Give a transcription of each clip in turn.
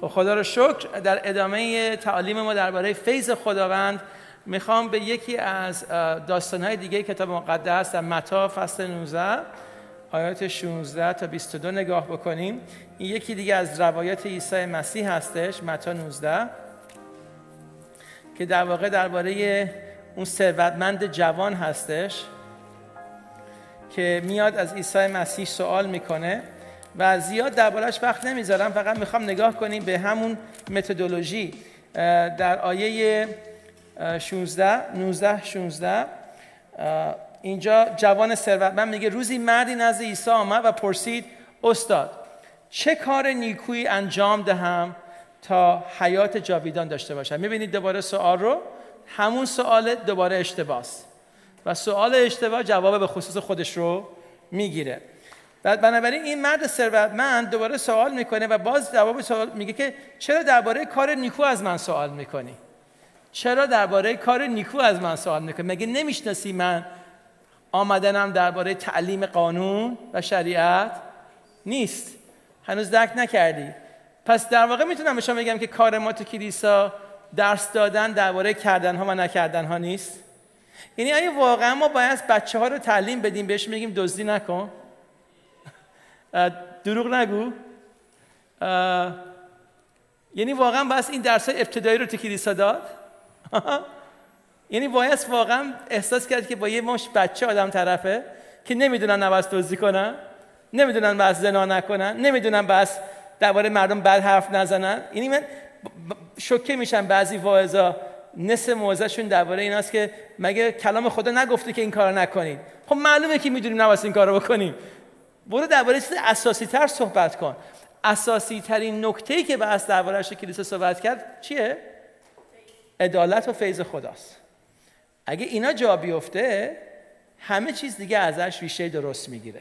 خب خدا رو شکر در ادامه تعالیم ما درباره فیض خداوند می‌خوام به یکی از داستانهای دیگه کتاب مقدس در متا فصل 19 آیات 16 تا 22 نگاه بکنیم. این یکی دیگه از روایات عیسی مسیح هستش متا 19 که در واقع درباره اون ثروتمند جوان هستش که میاد از عیسی مسیح سوال می‌کنه. و زیاد دربارش وقت نمی‌ذارم فقط می‌خوام نگاه کنیم به همون متدولوژی. در آیه 16 19 16 اینجا جوان ثروتمند میگه روزی مردی نزد عیسی آمد و پرسید استاد چه کار نیکویی انجام دهم تا حیات جاویدان داشته باشم؟ می‌بینید دوباره سوال رو؟ همون سوال دوباره اشتباس و سوال اشتباه جواب به خصوص خودش رو می‌گیره. بنابراین این مرد ثروتمند دوباره سوال می‌کنه و باز جواب سوال میگه که چرا درباره کار نیکو از من سوال می‌کنی؟ چرا درباره کار نیکو از من سوال می‌کنی؟ مگه نمی‌شناسی من آمدنم درباره تعلیم قانون و شریعت نیست؟ هنوز درک نکردی. پس در واقع می‌تونم به شما بگم که کار ما تو کلیسا درس دادن درباره کردن ها و نکردن ها نیست. یعنی آیا واقعا ما باید بچه ها رو تعلیم بدیم؟ بهش میگیم دزدی نکن. دروغ نگو. یعنی واقعا بس این درس ابتدایی رو تو کلیسا داد. یعنی باید واقعا احساس کرد که با یه مش بچه آدم طرفه که نمی‌دونن نباید دزدی کنن نمی‌دونن بس زنا نکنن نمی‌دونن بس درباره مردم بد حرف نزنن. یعنی من شوکه میشم بعضی واعظا. نصف موعظهشون درباره این است که مگه کلام خدا نگفته که این کارو نکنید. خب معلومه که می‌دونیم نباید این کارو بکنیم. برو درباره چیز اساسی تر صحبت کن. اساسی ترین نکته که بحث دربارهش کلیسا صحبت کرد چیه؟ عدالت و فیض خداست. اگه اینا جا بیفته همه چیز دیگه ازش ریشه درست می‌گیره.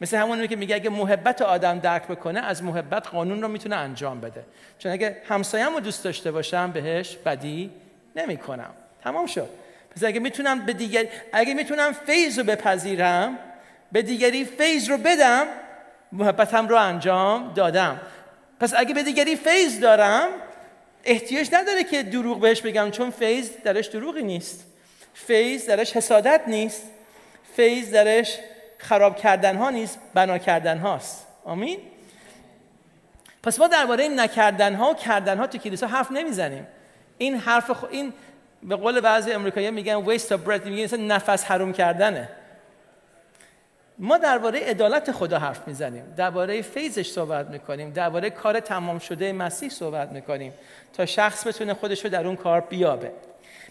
مثل همونی که میگه اگه محبت آدم درک بکنه از محبت قانون رو می‌تونه انجام بده. چون اگه همسایم رو دوست داشته باشم بهش بدی نمی‌کنم. تمام شد. پس اگه می‌تونم به دیگر اگه می‌تونم فیض رو بپذیرم به دیگری فیض رو بدم محبتم رو انجام دادم. پس اگه به دیگری فیض دارم احتیاج نداره که دروغ بهش بگم چون فیض درش دروغی نیست. فیض درش حسادت نیست. فیض درش خراب کردن ها نیست بنا کردن هاست آمین؟ پس ما درباره نکردن ها و کردن ها تو کلیسا حرف نمی‌زنیم. این حرف خو... این به قول بعضی امریکایی میگن waste of breath میگن نفس حروم کردنه. ما درباره عدالت خدا حرف می‌زنیم. درباره فیضش صحبت می‌کنیم. درباره کار تمام شده مسیح صحبت می‌کنیم تا شخص بتونه خودش رو در اون کار بیابه.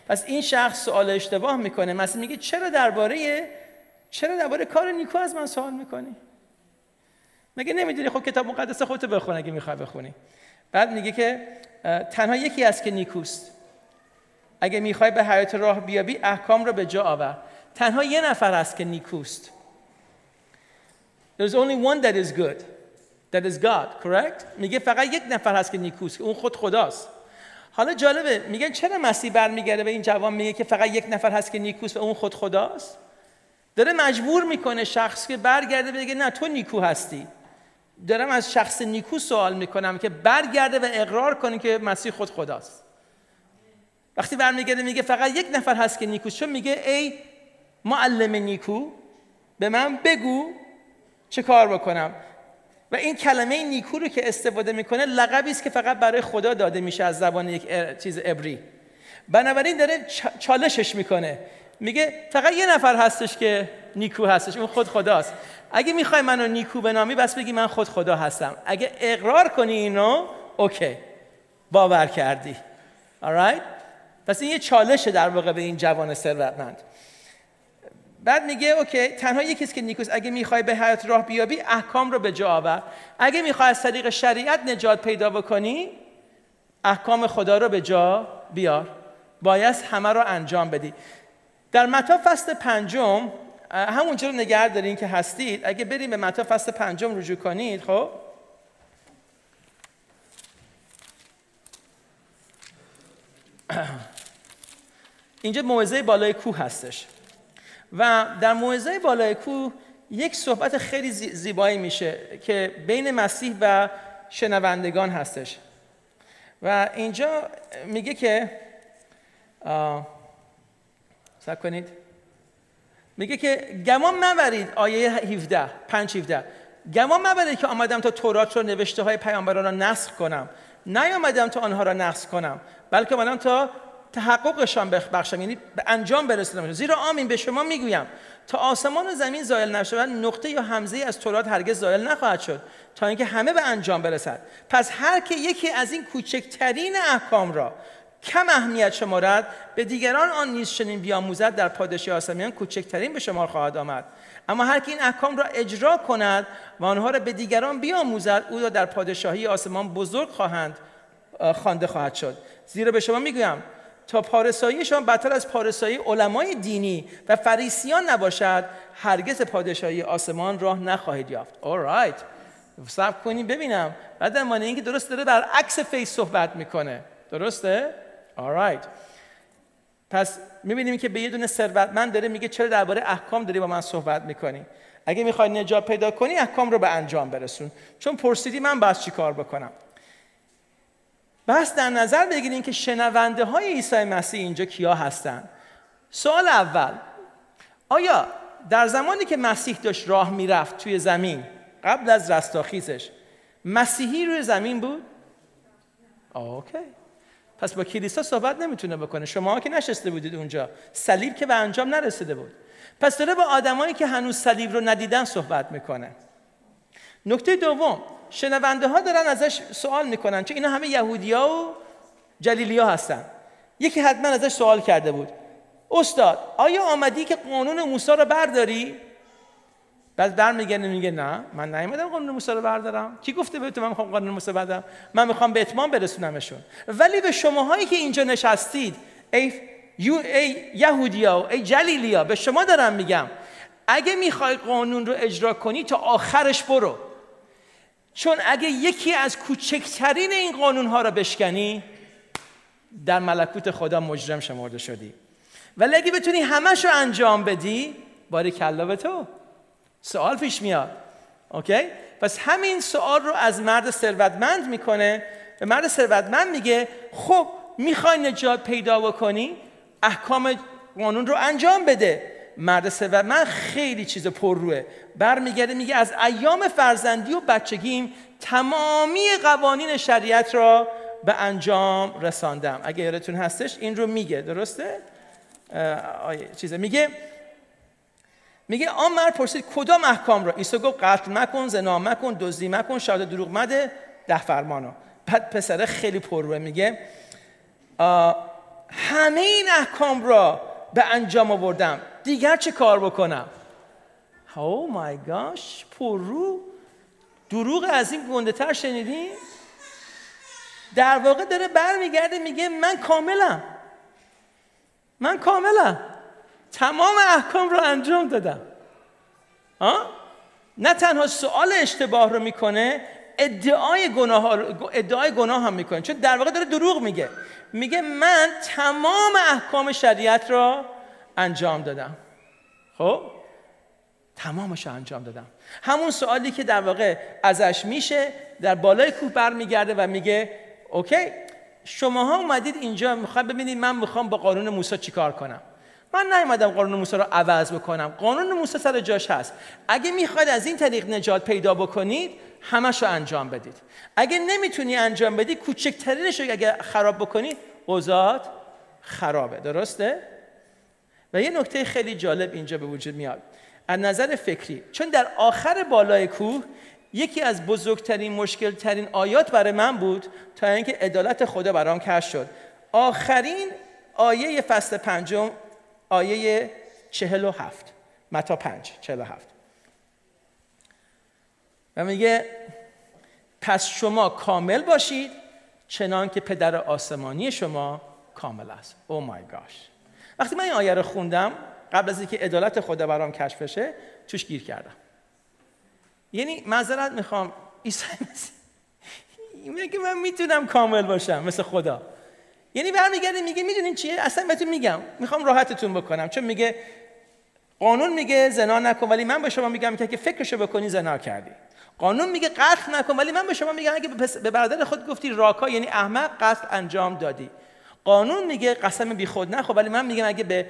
پس این شخص سوال اشتباه می‌کنه. مسیح میگه چرا درباره چرا درباره کار نیکو از من سوال می‌کنی؟ مگه نمی‌دونی خب کتاب مقدس خودتو بخون اگه می‌خوای بخونی. بعد میگه که تنها یکی است که نیکوست. اگه می‌خوای به حیات راه بیابی احکام رو به جا آور. تنها یه نفر است که نیکوست. There's only one that is good. That is God, correct? میگه فقط یک نفر هست که نیکوست اون خود خداست. حالا جالبه میگن چرا مسیح برمیگرده به این جوان میگه که فقط یک نفر هست که نیکوست و اون خود خداست؟ داره مجبور می‌کنه شخص که برگرده بگه نه تو نیکو هستی. دارم از شخص نیکو سوال می‌کنم که برگرده و اقرار کنه که مسیح خود خداست. وقتی برمیگرده میگه فقط یک نفر هست که نیکوست چون میگه ای معلم نیکو به من بگو چه کار بکنم؟ و این کلمه نیکو رو که استفاده می‌کنه لقبی است که فقط برای خدا داده میشه از زبان یک چیز عبری. بنابراین داره چالشش می‌کنه. میگه فقط یه نفر هستش که نیکو هستش اون خود خداست. اگه می‌خوای منو نیکو بنامی بس بگی من خود خدا هستم. اگه اقرار کنی اینو okay. باور کردی. Alright پس این یه چالشه در واقع به این جوان ثروتمند. بعد میگه okay تنها یکیست که نیکوست اگه می‌خوای به حیات راه بیابی احکام رو به جا آور. اگه می‌خوای از طریق شریعت نجات پیدا بکنی احکام خدا رو به جا بیار. باید همه رو انجام بدی. در متا فصل پنجم همونجا رو نگه دارین که هستید. اگه بریم به متا فصل پنجم رجوع کنید خب؟ اینجا موعظه بالای کوه هستش. و در موعظه بالای کوه یک صحبت خیلی زیبایی میشه که بین مسیح و شنوندگان هستش. و اینجا میگه که سب کنید. میگه که گمان مبرید آیه 17 5 17 گمان مبرید که آمدم تا تورات رو نوشته های پیامبران را نسخ کنم. نیامدم تا آنها را نسخ کنم بلکه آمدم تا تحققشان بخشم یعنی به انجام برسونم زیرا آمین به شما می‌گویم تا آسمان و زمین زایل نشود نقطه یا حمزه از تورات هرگز زایل نخواهد شد تا اینکه همه به انجام برسد. پس هر که یکی از این کوچکترین احکام را کم اهمیت شمارد به دیگران آن نیز چنین بیاموزد در پادشاهی آسمانیان کوچکترین به شمار خواهد آمد. اما هر که این احکام را اجرا کند و آنها را به دیگران بیاموزد او را در پادشاهی آسمان بزرگ خواهند خوانده خواهد شد. زیرا به شما می‌گویم تا پارساییشان بدتر از پارسایی علمای دینی و فریسیان نباشد هرگز پادشاهی آسمان راه نخواهید یافت. Alright صبر کنیم ببینم. بعد مانه اینکه درست داره بر عکس فیس صحبت می‌کنه. درسته؟ Alright پس می‌بینیم که به یه دونه ثروتمند داره میگه چرا درباره احکام داری با من صحبت می‌کنی؟ اگه می‌خوای نجات پیدا کنی احکام رو به انجام برسون. چون پرسیدی من باید چی کار بکنم؟ بس در نظر بگیریم که شنونده های عیسی مسیح اینجا کیا هستند سوال اول آیا در زمانی که مسیح داشت راه می‌رفت توی زمین قبل از رستاخیزش مسیحی روی زمین بود؟ اوکی پس با کلیسا صحبت نمی‌تونه بکنه. شما که نشسته بودید اونجا صلیب که به انجام نرسیده بود. پس داره با آدمایی که هنوز صلیب رو ندیدن صحبت می‌کنه. نکته دوم شنونده ها دارن ازش سوال می‌کنن چون اینا همه یهودیا و جلیلیا هستن. یکی حتما ازش سوال کرده بود. استاد آیا آمدی که قانون موسی رو برداری؟ بعد برمیگرده میگه نه. من نیومدم قانون موسی رو بردارم. کی گفته به تو من می‌خوام قانون موسی بردارم؟ من می‌خوام به اتمام برسونمشون. ولی به شماهایی که اینجا نشستید ای ای یهودیا ای جلیلیا به شما دارم میگم. اگه می‌خوای قانون رو اجرا کنی تا آخرش برو. چون اگه یکی از کوچکترین این قانون ها رو بشکنی در ملکوت خدا مجرم شمرده شدی. ولی اگه بتونی همش رو انجام بدی باری کلا به تو. سوال پیش میاد. اوکی؟ پس همین سوال رو از مرد ثروتمند می‌کنه. به مرد ثروتمند میگه خب می‌خوای نجات پیدا بکنی؟ احکام قانون رو انجام بده. مرد ثروتمند خیلی چیز پرروه برمیگرده میگه از ایام فرزندی و بچگیم تمامی قوانین شریعت را به انجام رساندم. اگه یادتون هستش این رو میگه. درسته؟ چیزه. میگه میگه آن مرد پرسید کدام احکام را؟ عیسی گفت قتل مکن زنا مکن دزدی مکن شاهد دروغ مده ده فرمانو. بعد پسره خیلی پرروه میگه همه این احکام را به انجام آوردم. دیگر چه کار بکنم؟ او مای گاش پررو دروغ از این گنده تر شنیدین؟ در واقع داره برمیگرده میگه من کاملم. من کاملم. تمام احکام رو انجام دادم. آه؟ نه تنها سوال اشتباه رو می‌کنه ادعای گناه, ادعای گناه هم می‌کنه. چون در واقع داره دروغ میگه. میگه من تمام احکام شریعت را انجام دادم. خب؟ تمامش رو انجام دادم. همون سوالی که در واقع ازش میشه در بالای کوه برمیگرده و میگه اوکی شماها اومدید اینجا می‌خواد ببینید من می‌خوام با قانون موسی چیکار کنم؟ من نیومدم قانون موسی رو عوض بکنم. قانون موسی سر جاش هست. اگه می‌خواید از این طریق نجات پیدا بکنید همش رو انجام بدید. اگه نمی‌تونی انجام بدی کوچکترینش رو اگه خراب بکنی اوضاعت خرابه. درسته؟ و یه نکته خیلی جالب اینجا به وجود میاد. از نظر فکری چون در آخر بالای کوه یکی از بزرگترین مشکل ترین آیات برای من بود تا اینکه عدالت خدا برام کشف شد. آخرین آیه فصل پنجم آیه چهل و هفت. متا پنج چهل و هفت. و میگه پس شما کامل باشید چنان که پدر آسمانی شما کامل است. او مای گاش وقتی من این آیه رو خوندم قبل از اینکه عدالت خدا برام کشف بشه توش گیر کردم. یعنی معذرت می‌خوام عیسی میگه من می‌تونم کامل باشم مثل خدا. یعنی برمیگرده میگه می‌دونین چیه؟ اصلا بهتون میگم می‌خوام راحتتون بکنم. چون میگه قانون میگه زنا نکن ولی من به شما میگم که فکرشو بکنی زنا کردی. قانون میگه قتل نکن ولی من به شما میگم اگه به برادر خود گفتی راکا یعنی احمق قتل انجام دادی. قانون میگه قسم بی خود نخو ولی من میگم اگه به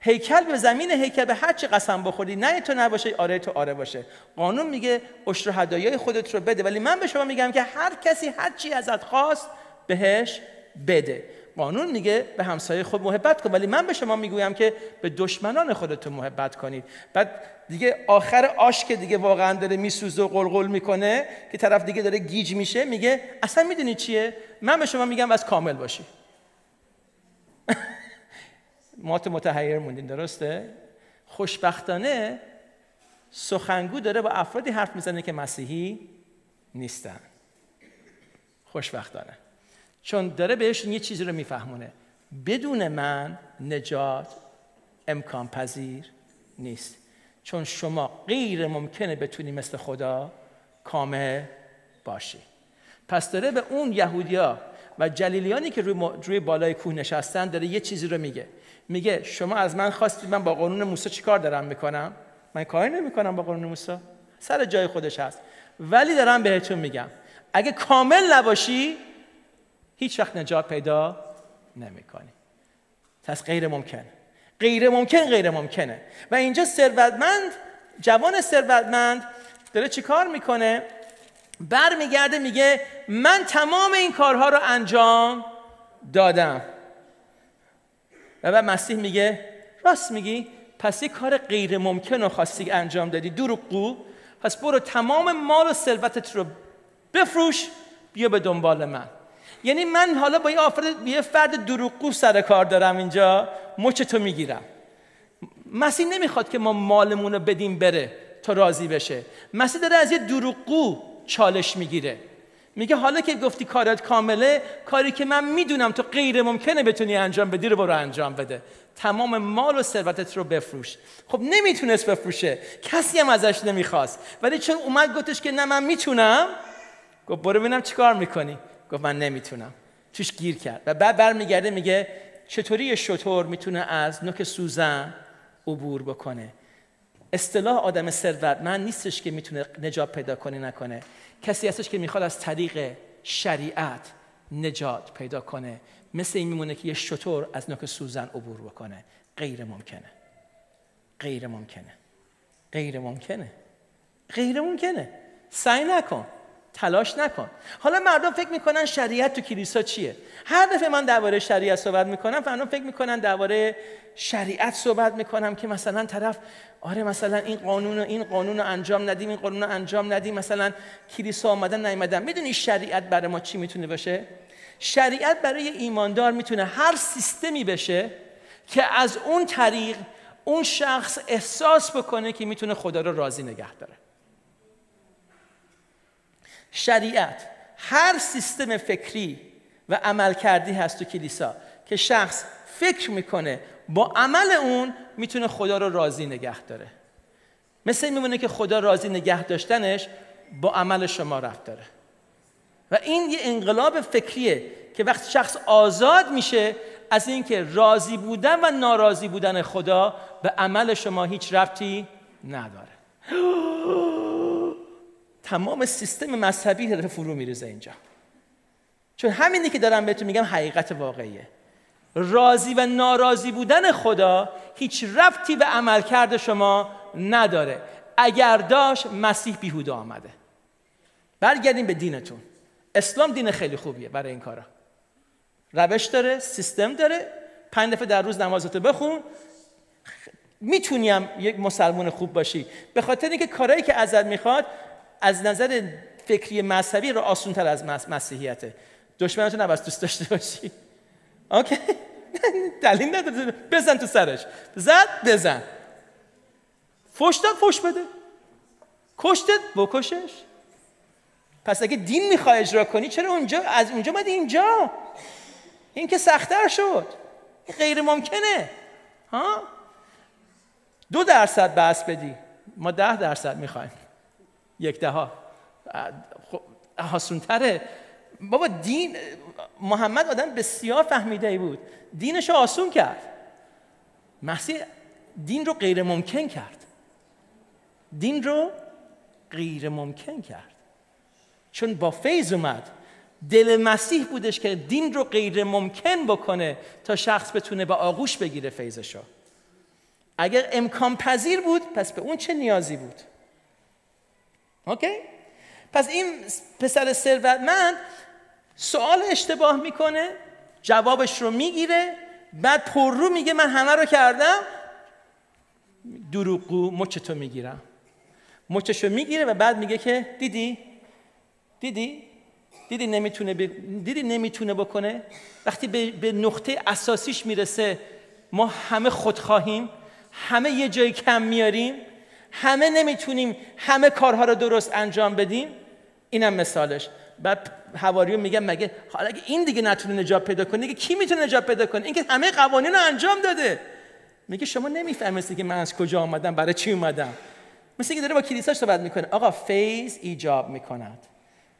هیکل به زمین هیکل به هر چی قسم بخوری نه تو نباشه آره تو آره باشه. قانون میگه عشر هدایای خودت رو بده ولی من به شما میگم که هر کسی هر چی ازت خواست بهش بده. قانون میگه به همسایه خود محبت کن ولی من به شما می‌گویم که به دشمنان خودتون محبت کنید. بعد دیگه آخر آش که دیگه واقعا داره میسوزه و قلقل می‌کنه که طرف دیگه داره گیج میشه میگه اصلا می‌دونی چیه؟ من به شما میگم از کامل باشی. ما تو متحیر موندین درسته؟ خوشبختانه سخنگو داره با افرادی حرف می‌زنه که مسیحی نیستن. خوشبختانه. چون داره بهشون یه چیزی رو میفهمونه. بدون من نجات امکان پذیر نیست. چون شما غیر ممکنه بتونی مثل خدا کامل باشی. پس داره به اون یهودیا و جلیلیانی که روی, روی بالای کوه نشستن داره یه چیزی رو میگه. میگه شما از من خواستید من با قانون موسی چیکار دارم می‌کنم؟ من کاری نمی‌کنم با قانون موسی. سر جای خودش هست. ولی دارم بهتون میگم. اگه کامل نباشی هیچ وقت نجات پیدا نمی‌کنی. پس غیر ممکن. غیر ممکن غیر ممکنه. و اینجا ثروتمند جوان ثروتمند داره چیکار می‌کنه؟ برمیگرده میگه من تمام این کارها رو انجام دادم. و بعد مسیح میگه راست میگی پس یه کار غیر ممکن رو خواستی انجام دادی. دروغگو. پس برو تمام مال و ثروتت رو بفروش بیا به دنبال من. یعنی من حالا با یه فرد دروغگو سر کار دارم اینجا مچ تو می‌گیرم. مسیح نمی‌خواد که ما مالمون رو بدیم بره تا راضی بشه. مسیح داره از یه دروغگو چالش می‌گیره. میگه حالا که گفتی کارت کامله کاری که من می‌دونم تو غیر ممکنه بتونی انجام بدی رو برو انجام بده. تمام مال و ثروتت رو بفروش. خب نمی‌تونست بفروشه. کسی هم ازش نمی‌خواست. ولی چون اومد گفتش که نه من می‌تونم گفت برو ببینم چیکار می‌کنی. گفت من نمی‌تونم. توش گیر کرد. و بعد برمیگرده میگه چطوری یه شطور می‌تونه از نوک سوزن عبور بکنه؟ اصطلاح آدم ثروتمند نیستش که می‌تونه نجات پیدا کنه نکنه. کسی هستش که می‌خواد از طریق شریعت نجات پیدا کنه. مثل این میمونه که یه شطور از نوک سوزن عبور بکنه. غیر ممکنه. غیر ممکنه. غیر ممکنه. غیر ممکنه. سعی نکن. تلاش نکن. حالا مردم فکر می‌کنن شریعت تو کلیسا چیه؟ هر دفعه من درباره شریعت صحبت می‌کنم مردم فکر می‌کنن درباره شریعت صحبت می‌کنم که مثلا طرف آره مثلا این قانون این قانون رو انجام ندیم این قانون رو انجام ندیم مثلا کلیسا آمدن نیومدن می‌دونی شریعت برای ما چی می‌تونه باشه؟ شریعت برای ایماندار می‌تونه هر سیستمی بشه که از اون طریق اون شخص احساس بکنه که می‌تونه خدا رو راضی نگه داره. شریعت هر سیستم فکری و عمل کردی هست تو کلیسا که شخص فکر می‌کنه با عمل اون می‌تونه خدا رو راضی نگه داره. مثل میمونه که خدا راضی نگه داشتنش با عمل شما رفت داره. و این یه انقلاب فکریه که وقتی شخص آزاد میشه از اینکه راضی بودن و ناراضی بودن خدا به عمل شما هیچ رفتی نداره. تمام سیستم مذهبی داره فرو میریزه اینجا. چون همینی که دارم بهتون میگم حقیقت واقعیه. راضی و ناراضی بودن خدا هیچ رفتی به عملکرد شما نداره. اگر داشت مسیح بیهوده آمده. برگردیم به دینتون. اسلام دین خیلی خوبیه برای این کارا. روش داره سیستم داره. پنج دفعه در روز نمازتو بخون. می‌تونیم یک مسلمان خوب باشی. به خاطر اینکه کارهایی که ازت می‌خواد از نظر فکری مذهبی رو آسونتر از مسیحیته. دشمنتو نباید دوست داشته باشی. اوکی؟ دلیل نداره. بزن تو سرش. زد بزن. فش داد فش بده. کشتت بکشش. پس اگه دین می‌خوای اجرا کنی چرا اونجا؟ از اونجا مدی اینجا؟ این که سختتر شد. غیر ممکنه. ها؟ دو درصد بحث بدی. ما ده درصد می‌خوایم. یک ده ها آسونتره بابا دین محمد آدم بسیار فهمیده ای بود. دینش آسون کرد. مسیح دین رو غیر ممکن کرد. دین رو غیر ممکن کرد. چون با فیض اومد. دل مسیح بودش که دین رو غیر ممکن بکنه تا شخص بتونه با آغوش بگیره فیضشو. اگر امکان پذیر بود پس به اون چه نیازی بود؟ اوکی؟ پس این پسر ثروتمند سوال اشتباه می‌کنه جوابش رو می‌گیره بعد پررو میگه من همه رو کردم. دروغگو مچ تو می‌گیرم. مچش رو می‌گیره و بعد میگه که دیدی؟ دیدی؟ دیدی نمی‌تونه دیدی نمی‌تونه بکنه؟ وقتی به... به نقطه اساسیش می‌رسه ما همه خودخواهیم همه یه جای کم میاریم همه نمی‌تونیم همه کارها رو درست انجام بدیم؟ اینم مثالش. بعد حواریون میگن مگه حالا اگه این دیگه نتونه نجات پیدا کنه دیگه کی می‌تونه نجات پیدا کنه؟ این که همه قوانین رو انجام داده. میگه شما نمی‌فهمید که من از کجا آمدم برای چی اومدم. مثل که داره با کلیساش صحبت می‌کنه. آقا فیض ایجاب می‌کند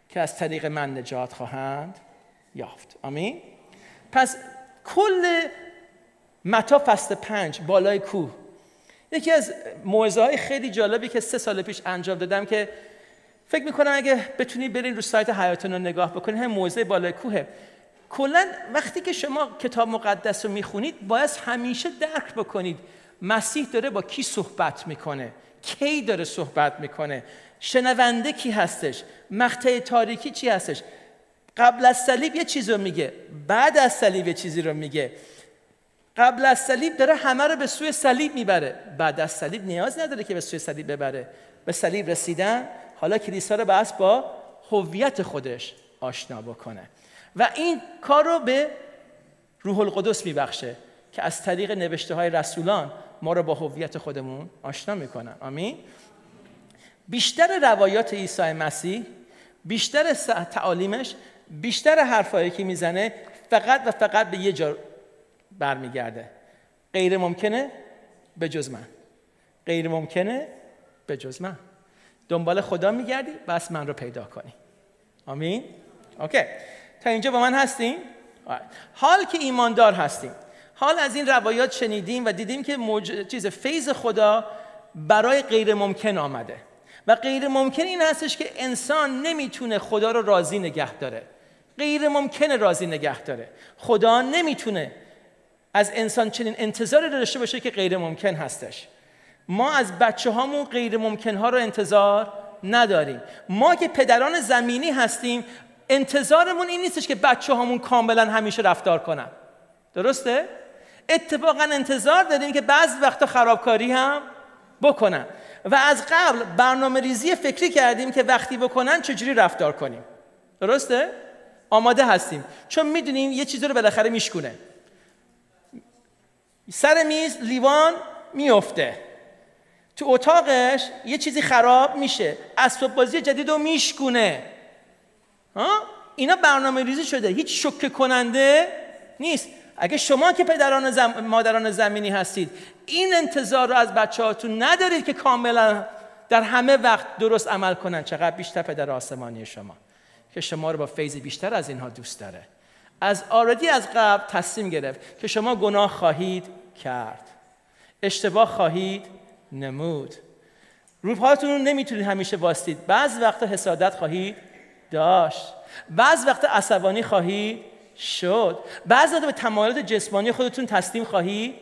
که از طریق من نجات خواهند یافت. آمین؟ پس کل متا فصل پنج بالای کوه. یکی از موعظه های خیلی جالبی که سه سال پیش انجام دادم که فکر می‌کنم اگه بتونید برین رو سایت حیاتون رو نگاه بکنید هم موزه بالای کوه کلا وقتی که شما کتاب مقدس رو می‌خونید باید همیشه درک بکنید. مسیح داره با کی صحبت می‌کنه؟ کی داره صحبت می‌کنه؟ شنونده کی هستش؟ مقطع تاریکی چی هستش؟ قبل از صلیب یه چیز رو میگه بعد از صلیب یه چیزی رو میگه. قبل از صلیب داره همه رو به سوی صلیب می‌بره. بعد از صلیب نیاز نداره که به سوی صلیب ببره. به صلیب رسیدن حالا کلیسا رو بس با هویت خودش آشنا بکنه. و این کار رو به روح القدس میبخشه که از طریق نوشته های رسولان ما رو با هویت خودمون آشنا می‌کنن آمین. بیشتر روایات عیسی مسیح بیشتر تعالیمش بیشتر حرفایی که می‌زنه فقط و فقط به یه جا برمیگرده. غیر ممکنه به جز من. غیر ممکنه به جز من. دنبال خدا میگردی بس من رو پیدا کنی. آمین؟ اوکی. تا اینجا با من هستیم حال که ایماندار هستیم. حال از این روایات شنیدیم و دیدیم که موج... چیز فیض خدا برای غیر ممکن آمده. و غیر ممکن این هستش که انسان نمی‌تونه خدا رو راضی نگه داره. غیر ممکن راضی نگه داره. خدا نمی‌تونه از انسان چنین انتظاری داشته باشه که غیر ممکن هستش. ما از بچه هامون غیر ممکن ها رو انتظار نداریم. ما که پدران زمینی هستیم انتظارمون این نیستش که بچه هامون کاملا همیشه رفتار کنن. درسته؟ اتفاقا انتظار داریم که بعض وقتا خرابکاری هم بکنن. و از قبل برنامه ریزی فکری کردیم که وقتی بکنن چجوری رفتار کنیم. درسته؟ آماده هستیم. چون می‌دونیم یه چیزی رو بالاخره میشکونه. سر میز لیوان میفته تو اتاقش یه چیزی خراب میشه. اسباب بازی جدید رو میشکونه. ها؟ اینا برنامه ریزی شده. هیچ شکه کننده نیست. اگه شما که پدران زم... مادران زمینی هستید این انتظار رو از بچه هاتون ندارید که کاملا در همه وقت درست عمل کنن. چقدر بیشتر پدر آسمانی شما. که شما رو با فیض بیشتر از اینها دوست داره. از آردی از قبل تصمیم گرفت که شما گناه خواهید کرد. اشتباه خواهید نمود. روپاتون رو نمی‌تونید همیشه باستید بعض وقتا حسادت خواهید داشت. بعض وقت عصبانی خواهید شد. بعض وقت به تمایلات جسمانی خودتون تسلیم خواهید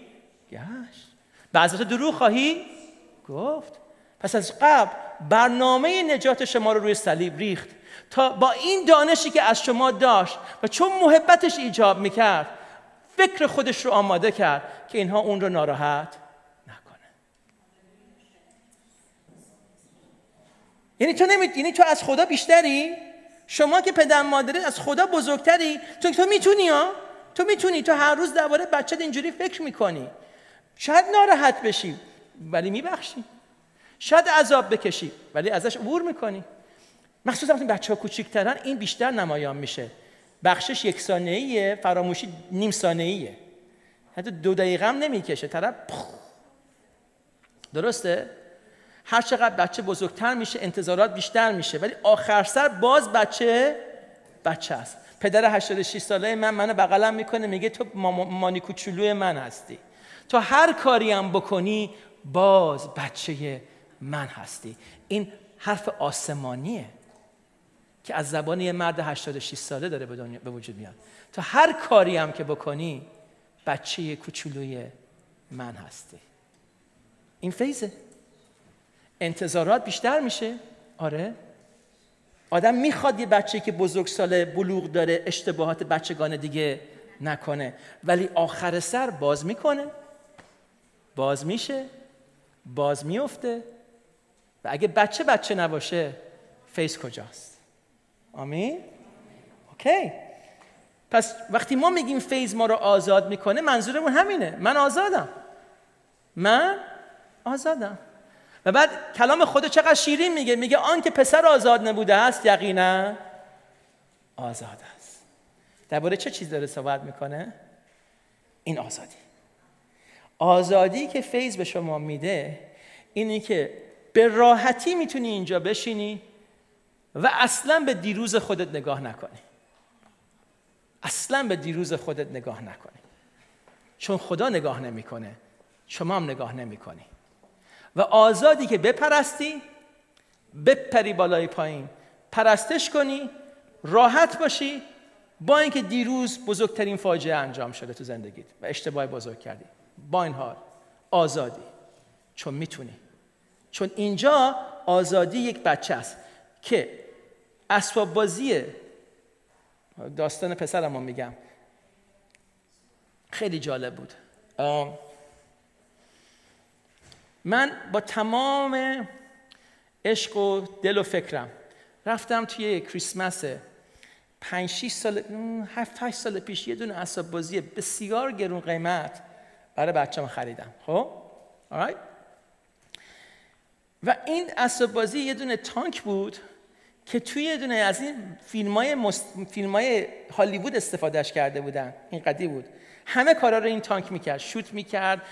گشت. بعض وقت دروغ خواهید گفت. پس از قبل برنامه نجات شما رو روی صلیب ریخت. تا با این دانشی که از شما داشت و چون محبتش ایجاب می‌کرد فکر خودش رو آماده کرد که اینها اون رو ناراحت نکنه. یعنی تو نمی... یعنی تو از خدا بیشتری؟ شما که پدر مادری از خدا بزرگتری تو تو می‌تونی ها؟ تو می‌تونی. تو هر روز درباره بچت اینجوری فکر می‌کنی. شاید ناراحت بشی ولی میبخشی. شاید عذاب بکشی ولی ازش عبور می‌کنی. مخصوصا وقتی بچه ها کوچیکترن این بیشتر نمایان میشه. بخشش یک ثانیه‌ایه فراموشی نیم ثانیه‌ایه حتی دو دقیقه هم نمی‌کشه طرف درسته؟ هر چقدر بچه بزرگتر میشه انتظارات بیشتر میشه ولی آخر سر باز بچه بچه است. پدر 86 ساله من منو بغلم می‌کنه میگه تو مانی کوچولوی من هستی. تو هر کاری هم بکنی باز بچه من هستی. این حرف آسمانیه. که از زبان یه مرد 86 ساله داره به, به وجود میاد. تا هر کاری هم که بکنی بچه کوچولوی من هستی. این فیزه انتظارات بیشتر میشه. آره. آدم می‌خواد یه بچه که بزرگ ساله بلوغ داره اشتباهات بچگان دیگه نکنه. ولی آخر سر باز می‌کنه. باز میشه. باز میفته. و اگه بچه بچه نباشه فیس کجاست؟ آمین؟ Okay. پس وقتی ما میگیم فیض ما رو آزاد می‌کنه منظورمون همینه. من آزادم. من آزادم. و بعد کلام خود چقدر شیرین میگه؟ میگه آن که پسر آزاد نموده است یقینا آزاد است. درباره چه چیز داره صحبت می‌کنه؟ این آزادی. آزادی که فیض به شما میده اینی که به راحتی می‌تونی اینجا بشینی و اصلا به دیروز خودت نگاه نکنی. اصلا به دیروز خودت نگاه نکنی. چون خدا نگاه نمی‌کنه شما هم نگاه نمی‌کنی. و آزادی که بپرستی بپری بالای پایین. پرستش کنی راحت باشی با اینکه دیروز بزرگترین فاجعه انجام شده تو زندگیت و اشتباه بزرگ کردی. با این حال آزادی. چون می‌تونی. چون اینجا آزادی یک بچه است که اسباب بازی داستان پسرم میگم. خیلی جالب بود. من با تمام عشق و دل و فکرم رفتم توی کریسمس پنج 6 سال هفت 8 سال پیش یه دونه اسباب بازی بسیار گرون قیمت برای بچه‌م خریدم. خب؟ Alright و این اسباب بازی یه دونه تانک بود. که توی یه دونه از این فیلم های, مست... فیلم های هالیوود استفادهش کرده بودن. این قدی بود. همه کارا رو این تانک می‌کرد. شوت می‌کرد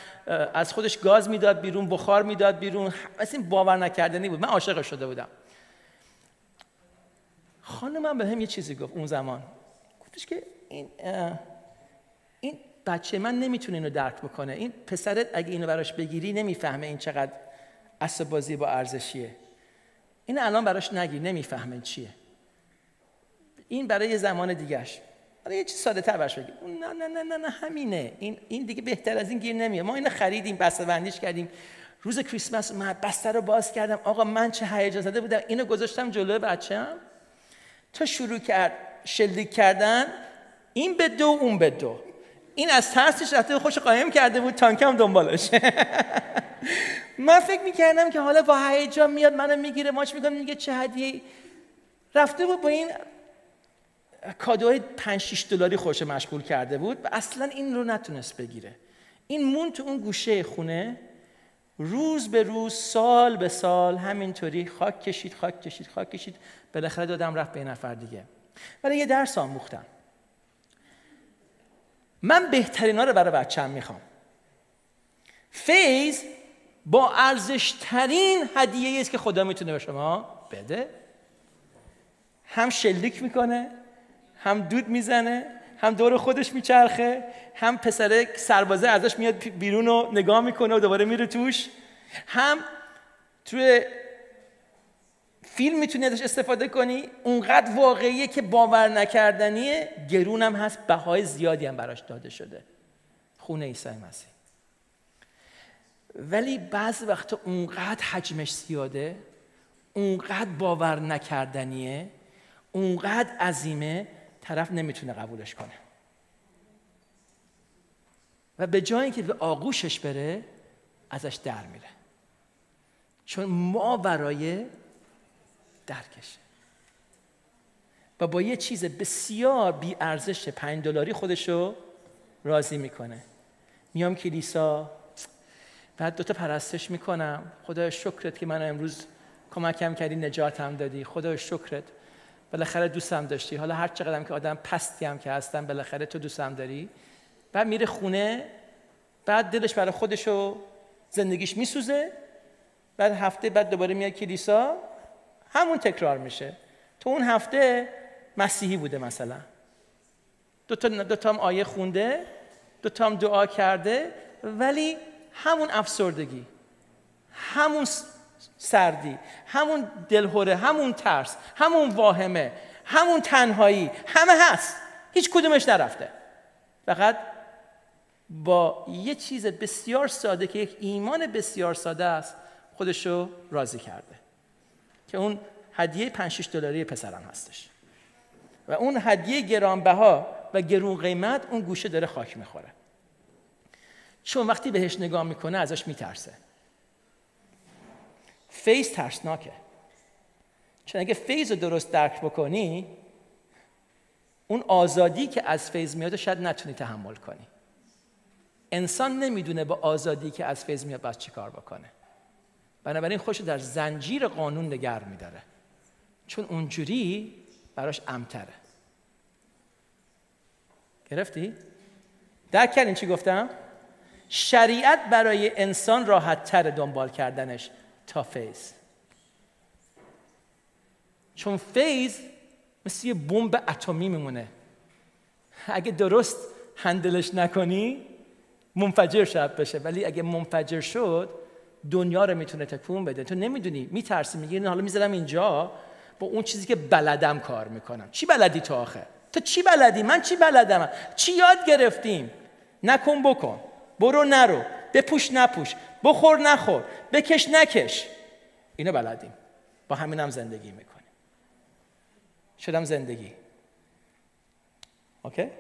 از خودش گاز می‌داد بیرون بخار می‌داد بیرون. مثل این باور نکردنی بود. من عاشق شده بودم. خانمم به هم یه چیزی گفت اون زمان. گفتش که این این بچه من نمی‌تونه اینو درک بکنه. این پسرت اگه اینو براش بگیری نمی‌فهمه این چقدر اسب بازی با ارزشیه. این الان براش نگی نمی‌فهمه چیه. این برای یه زمان دیگهش. برای یه چیز ساده تر براش بگی. نه نه نه نه نه همینه. این این دیگه بهتر از این گیر نمیاد. ما اینو خریدیم بسته بندیش کردیم. روز کریسمس من بسته رو باز کردم. آقا من چه هیجان زده بودم. اینو گذاشتم جلوی بچه‌م تا شروع کرد شلیک کردن. این به دو اون به دو. این از ترسش رفته خوش قایم کرده بود. تانکم دنبالش. من فکر می‌کردم که حالا با هیجان میاد منو می‌گیره ماچ می‌کنم میگه چه هدیه رفته بود با این کادوهای 5 6 دلاری خوش مشغول کرده بود و اصلا این رو نتونست بگیره. این مون تو اون گوشه خونه روز به روز سال به سال همینطوری خاک کشید خاک کشید خاک کشید. بالاخره دادم رفت به نفر دیگه. ولی یه درس آموختم. من بهترینا رو برای بچه‌م می‌خوام. فیض با ارزشترین هدیه است که خدا می‌تونه به شما بده. هم شلیک می‌کنه هم دود می‌زنه هم دور خودش میچرخه هم پسره سربازه ازش میاد بیرون و نگاه می‌کنه و دوباره میره توش. هم توی فیلم می‌تونی ازش استفاده کنی. اونقدر واقعیه که باور نکردنیه. گرون هم هست بهای زیادی هم براش داده شده. خونه عیسی مسیح. ولی بعض وقتا اونقدر حجمش زیاده اونقدر باور نکردنیه اونقدر عظیمه طرف نمی‌تونه قبولش کنه. و به جایی که به آغوشش بره ازش در میره. چون ما برای درکشه. و با یه چیز بسیار بی ارزش پنج دلاری خودشو راضی می‌کنه. میام کلیسا بعد دوتا پرستش می‌کنم. خدا شکرت که من امروز کمکم کردی نجاتم دادی. خدا شکرت. بالاخره دوستم داشتی. حالا هر چقدرم که آدم پستی هم که هستم بالاخره تو دوستم داری. بعد میره خونه. بعد دلش برای خودش و زندگیش میسوزه. بعد هفته بعد دوباره میاد کلیسا. همون تکرار میشه. تو اون هفته مسیحی بوده مثلا. دو تا, دو تا آیه خونده. دو تا دعا کرده. ولی همون افسردگی همون سردی همون دلهوره همون ترس همون واهمه همون تنهایی همه هست. هیچ کدومش نرفته. فقط با یه چیز بسیار ساده که یک ایمان بسیار ساده است خودشو راضی کرده. که اون هدیه 5 دلاری پسرم هستش. و اون هدیه گرانبها و گرون قیمت اون گوشه داره خاک می‌خوره. چون وقتی بهش نگاه می‌کنه ازش میترسه. فیض ترسناکه. چون اگه فیض رو درست درک بکنی اون آزادی که از فیض میاد شاید نتونی تحمل کنی. انسان نمی‌دونه با آزادی که از فیض میاد باید چی کار بکنه. بنابراین خودشو در زنجیر قانون نگه میداره. چون اونجوری براش امن‌تره. گرفتی؟ درک کردین چی گفتم؟ شریعت برای انسان راحت تر دنبال کردنش تا فیض. چون فیض مثل یه بمب اتمی میمونه. اگه درست هندلش نکنی منفجر شد بشه. ولی اگه منفجر شد دنیا رو می‌تونه تکون بده. تو نمی‌دونی میترسی میگی حالا می‌ذارم اینجا با اون چیزی که بلدم کار می‌کنم. چی بلدی تو آخه؟ تو چی بلدی؟ من چی بلدم؟ چی یاد گرفتیم؟ نکن بکن. برو نرو بپوش نپوش بخور نخور بکش نکش. اینو بلدیم. با همین هم زندگی می‌کنیم. شدم زندگی. اوکی؟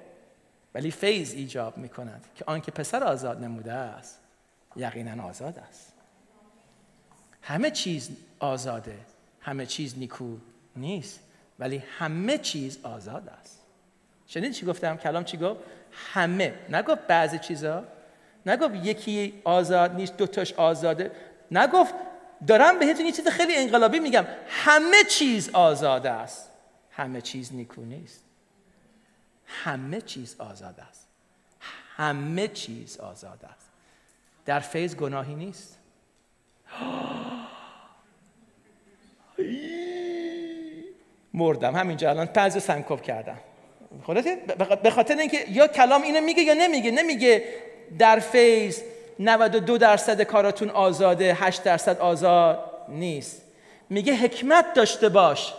ولی فیض ایجاب می‌کند که آنکه پسر آزاد نموده است یقینا آزاد است. همه چیز آزاده همه چیز نیکو نیست ولی همه چیز آزاد است. شنید چی گفتم؟ کلام چی گفت؟ همه. نگفت بعضی چیزا نگفت یکی آزاد نیست دوتاش آزاده. نگفت دارم بهتون یه چیز خیلی انقلابی میگم. همه چیز آزاد است. همه چیز نیکو نیست. همه چیز آزاد است. همه چیز آزاد است. در فیض گناهی نیست. مردم همینجا الان پنج سنکوب کردم. به خاطر اینکه یا کلام اینو میگه یا نمیگه نمیگه در فیض 92 درصد کاراتون آزاده 8 درصد آزاد نیست. میگه حکمت داشته باش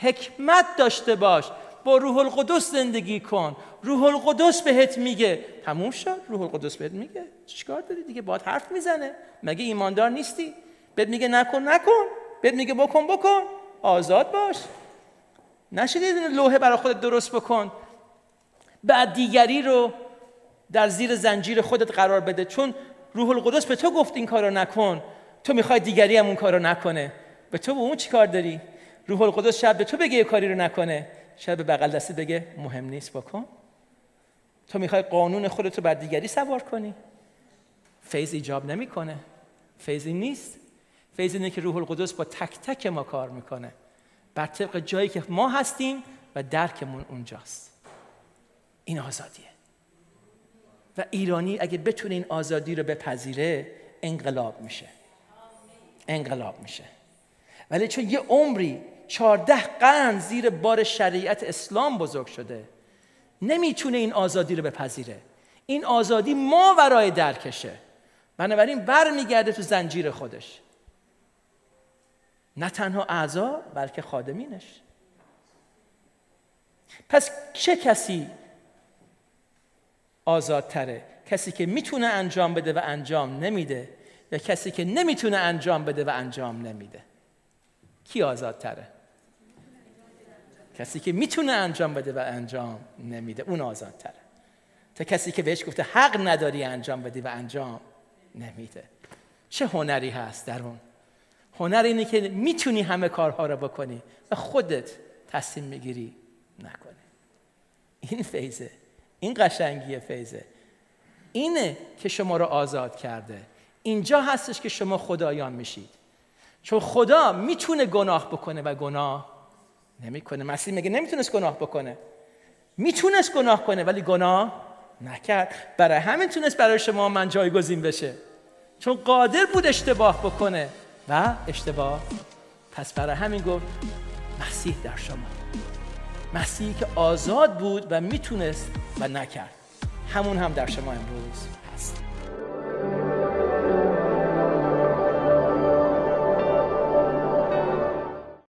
حکمت داشته باش. با روح القدس زندگی کن. روح القدس بهت میگه. تموم شد. روح القدس بهت میگه. چیکار داری دیگه؟ باید حرف می‌زنه. مگه ایماندار نیستی؟ بهت میگه نکن نکن. بهت میگه بکن بکن. آزاد باش. نشدید لوحه برای خودت درست بکن. بعد دیگری رو در زیر زنجیر خودت قرار بده. چون روح القدس به تو گفت این کارو نکن. تو می‌خوای دیگری هم اون کارو نکنه. به تو به اون چی کار داری؟ روح القدس شاید به تو بگه کاری رو نکنه. شاید به بغل دستی بگه مهم نیست بکن. تو می‌خوای قانون خودت رو بر دیگری سوار کنی. فیض ایجاب نمی‌کنه. فیضی نیست. فیض اینه که روح القدس با تک تک ما کار می‌کنه. بر طبق جایی که ما هستیم و درکمون اونجاست. این آزادیه. و ایرانی اگه بتونه این آزادی رو بپذیره انقلاب میشه. انقلاب میشه. ولی چون یه عمری چهارده قرن زیر بار شریعت اسلام بزرگ شده نمی‌تونه این آزادی رو بپذیره. این آزادی ما ورای درکشه. بنابراین برمیگرده تو زنجیر خودش. نه تنها اعضا بلکه خادمینش. پس چه کسی آزادتره. کسی که می‌تونه انجام بده و انجام نمیده یا کسی که نمی‌تونه انجام بده و انجام نمیده. کی آزادتره؟ کسی که می‌تونه انجام بده و انجام نمیده اون آزادتره. تا کسی که بهش گفته حق نداری انجام بدی و انجام نمیده. چه هنری هست در اون هنر اینه که می‌تونی همه کارها رو بکنی و خودت تصمیم می‌گیری نکنی. این فیضه. این قشنگی فیضه. اینه که شما رو آزاد کرده. اینجا هستش که شما خدایان میشید. چون خدا می‌تونه گناه بکنه و گناه نمی‌کنه. مسیح میگه نمی‌تونست گناه بکنه. می‌تونست گناه کنه ولی گناه نکرد. برای همین تونست برای شما من جایگزین بشه. چون قادر بود اشتباه بکنه و اشتباه. پس برای همین گفت مسیح در شما. مسیحی که آزاد بود و می‌تونست و نکرد. همون هم در شما امروز هست.